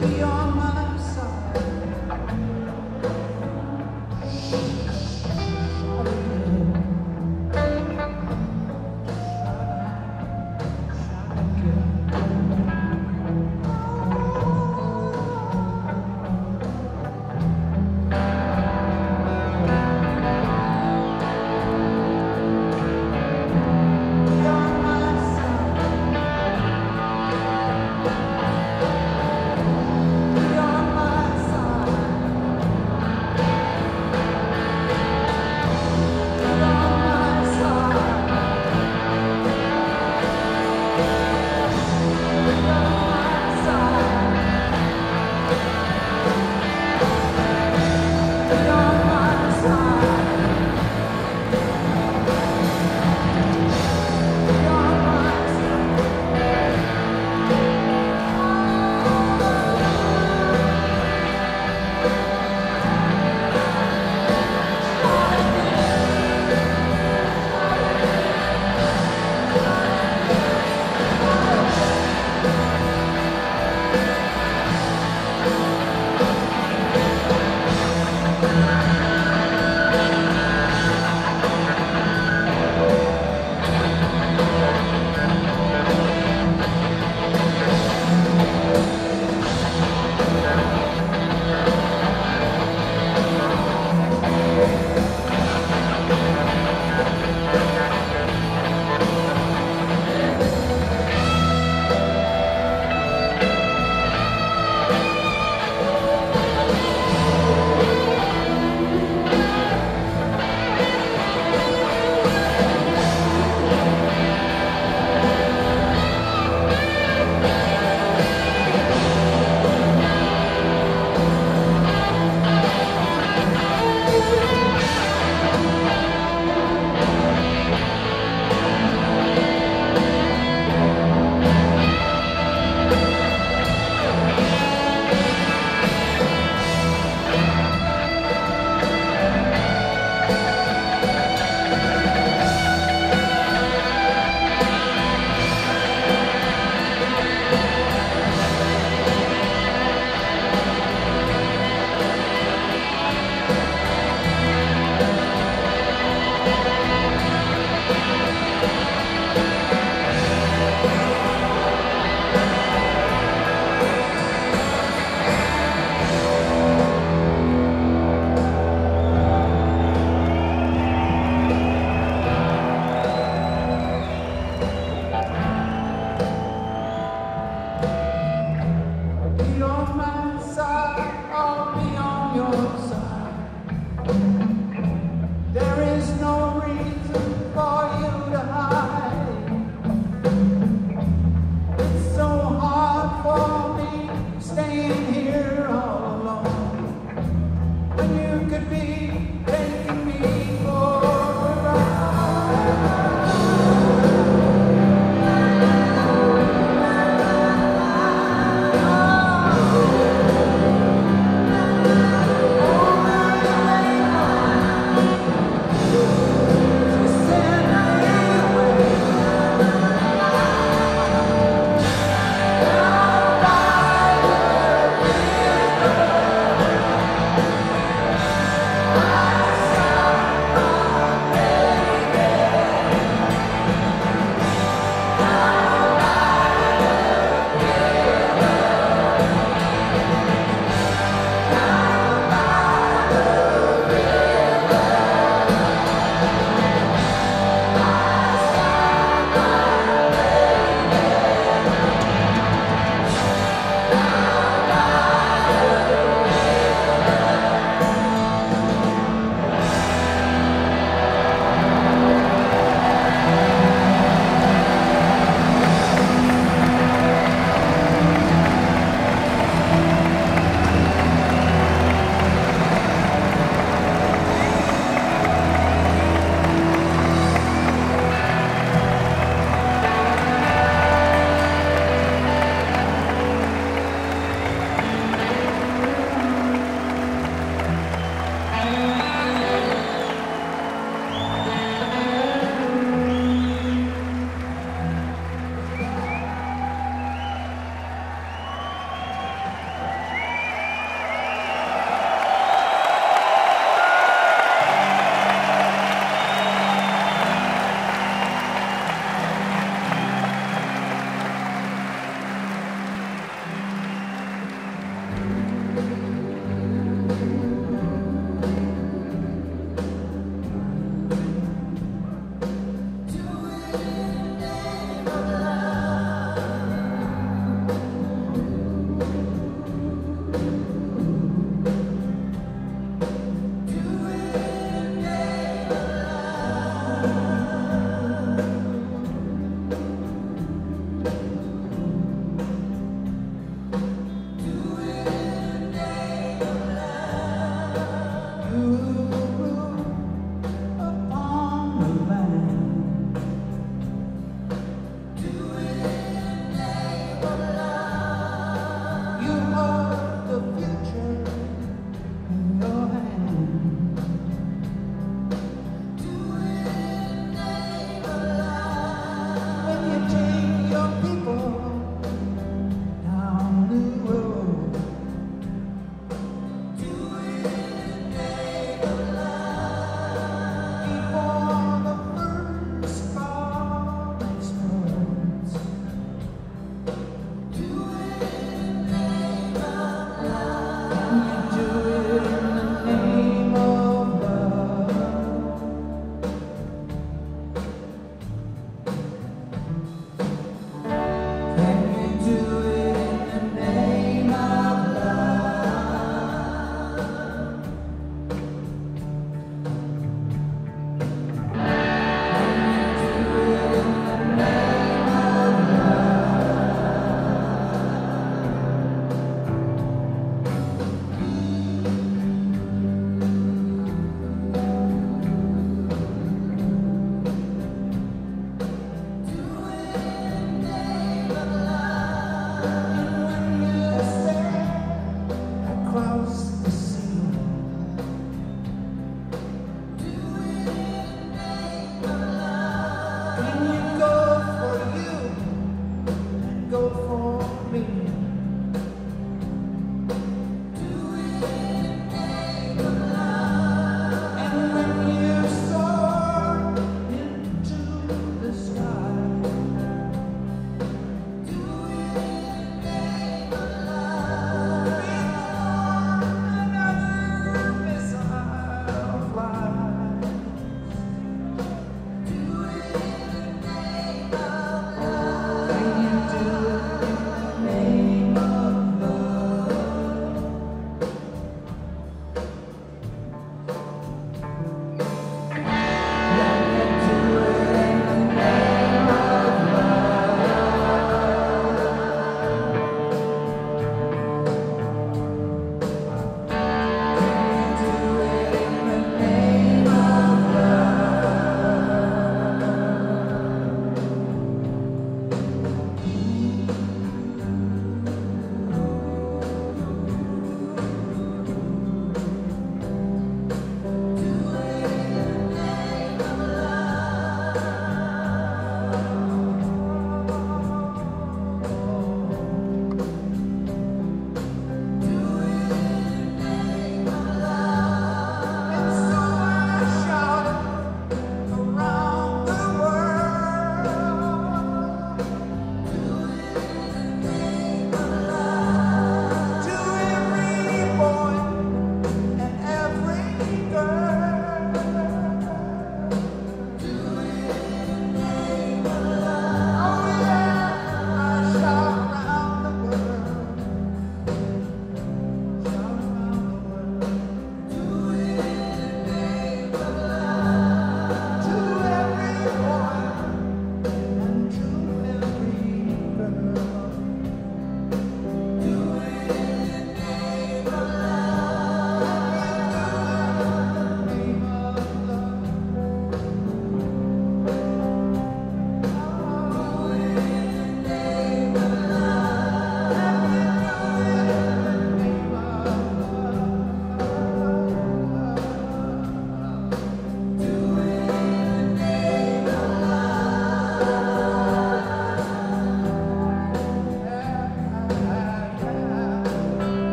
we are.